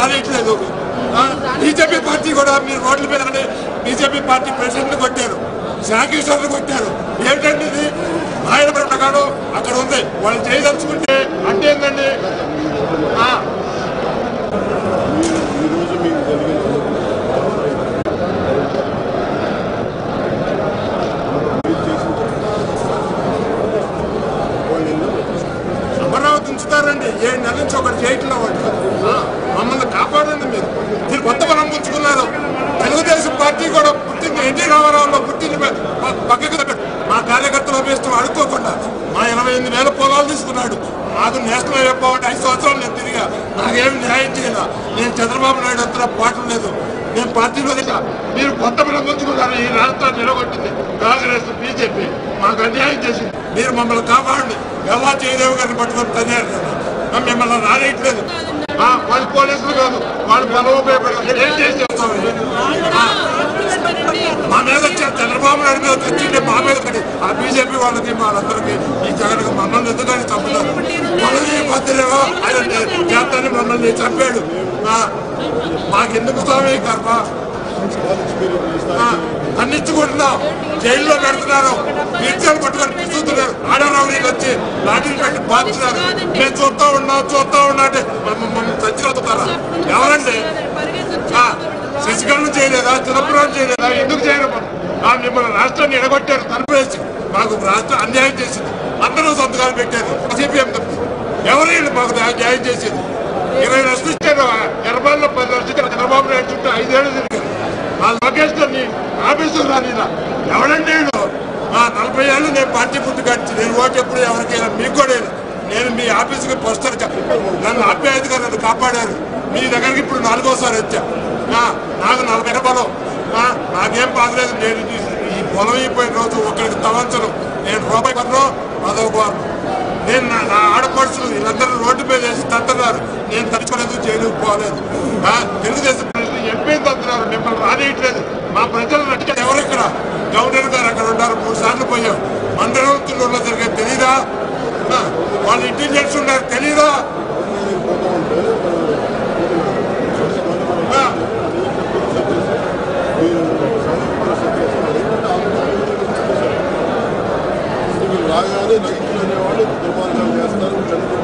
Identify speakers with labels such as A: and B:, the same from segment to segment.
A: రానియట్లేదు BJP party కూడా మీరు రోడ్ల మీద బీజేపీ పార్టీ ప్రెసిడెంట్ కొట్టారు శాఖీశ్వర్లు కొట్టారు ఏంటంటే ఇది అక్కడ ఉంది. వాళ్ళు చేయదలుచుకుంటే అంటే ఏంటండి ఆ,
B: ఈరోజు
A: అమరావతి ఉంచుతారండి. ఏడు నెలల నుంచి ఒకటి చేయట్లో వాళ్ళు. మమ్మల్ని కాపాడండి మీరు. మీరు కొత్త బలం పుచ్చుకున్నారు. తెలుగుదేశం పార్టీ కూడా పుట్టింది ఎన్టీ రామారావులో పుట్టింది. పక్కకు పెట్టండి. మా అడుక్కోకుండా మా ఇరవై ఎనిమిది వేల పొలాలు తీసుకున్నాడు. నాకు నేషనల్ హైవే ఐదు సంవత్సరాలు నేను తిరిగా. నాకేమి న్యాయం చేయాల. నేను చంద్రబాబు నాయుడు అంతా పాటలు లేదు. నేను పార్టీలో దిగా మీరు కొత్త ప్రభుత్వం ఈ రాష్ట్రాన్ని నిలబట్టింది కాంగ్రెస్ బీజేపీ మాకు అన్యాయం చేసింది. మీరు మమ్మల్ని కాపాడండి. ఎలా చేయలేవు గారిని పట్టుకొని తన్నారు మిమ్మల్ని రానేయట్లేదు. వాళ్ళు పోలీసులు కాదు. వాళ్ళు బలోపేపడతారు ఏం చేసి మా మీద వచ్చారు చంద్రబాబు నాయుడు మీద వచ్చిండే మా మీద ఒకటి ఆ బీజేపీ వాళ్ళకి వాళ్ళందరికీ ఈ జగన్ మమ్మల్ని ఎందుకని చంపుతారు? మనల్ని బద్దలేవో ఆయన చేస్తాన్ని మమ్మల్ని చంపాడు. ఆ, మాకెందుకు స్వామి కర్మ? ఖండించుకుంటున్నాం జైల్లో పెడుతున్నారు. తీర్చాలు పట్టుకొని పిలుస్తున్నారు ఆడరావునికి వచ్చి లాఠీలు పెట్టి బాధిస్తున్నారు. మేము చూస్తా ఉన్నాం చూస్తా ఉన్నా అంటే మమ్మ- మమ్మల్ని చచ్చిపోతారా ఎవరండి? శశికళ చేయలేదా? చిదంబరం చేయలేదా? ఎందుకు చేయరు మిమ్మల్ని రాష్ట్రాన్ని ఎడగొట్టారు తరపేసి మాకు రాష్ట్రం అన్యాయం చేసింది. అందరూ సంతకాలు పెట్టారు. సిపిఎం తప్పు ఎవరు మాకు న్యాయం చేసేది? ఇరవై లక్షలు ఇచ్చారు. ఎనభైలో పది లక్షలు ఇచ్చారు. చంద్రబాబు నాయుడు చుట్టూ ఐదేళ్ళు తిరిగారు. ఆ లొకేషన్ ఆఫీసు రానిలా ఎవడండి ఆ నలభై ఏళ్ళు నేను పార్టీ పుట్టు కట్టి నేను ఓటు ఎప్పుడు ఎవరికైనా మీకు కూడా నేను మీ ఆఫీసుకి వస్తాను నన్ను ఆప్యాయతగా నన్ను కాపాడారు. మీ దగ్గరికి ఇప్పుడు నాలుగోసారి వచ్చా. ఆ, నాకు నలభై పొలం ఆ, నాకేం బాగలేదు నేను ఈ- పొలం అయిపోయిన రోజు ఒకరికి తవంచను నేను రూపాయి పన్ను పదవుకోను నేను నా ఆడపడుచులు వీళ్ళందరూ రోడ్డు మీద వేసి తట్టున్నారు నేను తలుచుకోలేదు జైలుకు పోలేదు. తెలుగుదేశం ఎంపీ తంతున్నారు మిమ్మల్ని రానియట్లేదు. మా ప్రజలు నటిక ఎవరు ఇక్కడ? గవర్నర్ గారు అక్కడ ఉన్నారు. మూడు సార్లు పోయాం. మండలంలో తుళ్ళూరులో జరిగే తెలీదా? వాళ్ళు ఇంటెలిజెన్స్ ఉన్నారు. తెలీదా?
B: Devlet Doğan Camiası'ndan hocanın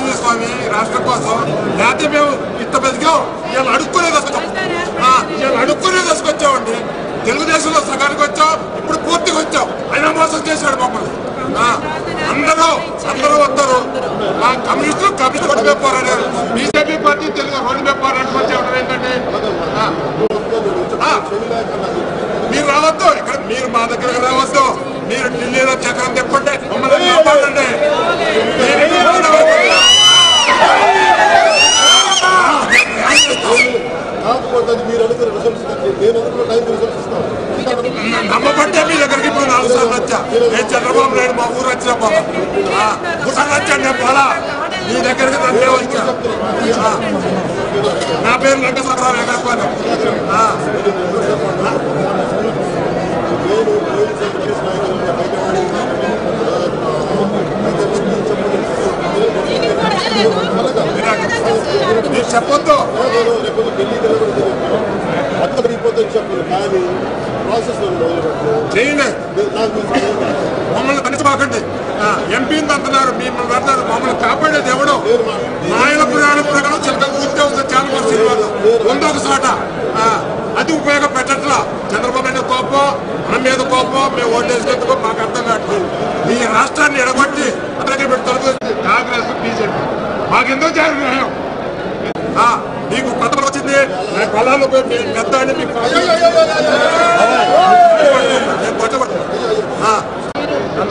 B: మాకు
A: ఈ రాష్ట్రం కోసం లేకపోతే మేము ఇంత బతికాం ఇవాళ అడుక్కునే దశకొచ్చాం ఇవాళ అడుక్కునే దశకొచ్చామండి తెలుగుదేశంలో సగానికి వచ్చాం ఇప్పుడు పూర్తిగా వచ్చాం. అయినా మోసం చేశాడు మమ్మల్ని. అందరూ అందరూ వస్తారు మా కమ్యూనిస్టులు కమ్యూనిస్ట్ రోడ్డు మీద పోరాడారు. బీజేపీ పార్టీ తెలుగు రోడ్డు మీద పోరాటం ఏంటంటే మీరు రావద్దు. ఇక్కడ మీరు మా దగ్గరకు రావద్దు. మీరు ఢిల్లీలో చక్రం తిప్పండి. మమ్మల్ని కాపాడండి. వచ్చా నేను చంద్రబాబు నాయుడు మా ఊరు వచ్చిన ఒకసారి వచ్చాను నేను పోలా. మీ దగ్గరికి నన్నే వచ్చా. నా పేరు
B: నాయకులు హైదరాబాద్
A: మీరు చెప్పొద్దు.
B: మొత్తం అయిపోతుంది చెప్పను కానీ ప్రాసెస్
A: చేయండి
B: నాకు మీ సహాయం కావాలి.
A: మమ్మల్ని తనిచుకోకండి ఎంపీని అంటున్నారు. మిమ్మల్ని పెడతారు మమ్మల్ని కాపాడేది ఎవడో? మాయల పురాణం ప్రకారం చిలక పూర్తి ఉంది చాలా మంది సినిమాలు. ఉందో ఒక చోట. ఆ, అది ఉపయోగపెట్టట్లా చంద్రబాబు నాయుడు కోపం మన మీద కోపం మేము ఓటేసినందుకు మాకు అర్థం కావట్లేదు. ఈ రాష్ట్రాన్ని ఎడగొట్టి అతనికి పెడతారు కాంగ్రెస్ బీజేపీ. మాకెందుకు చేయాలి ఆ, మీకు కొత్త వచ్చింది. నేను పొలాలు పెద్ద అని మీకు నేను కొట్టబడతాను. ఆ, నన్ను కాపాడండి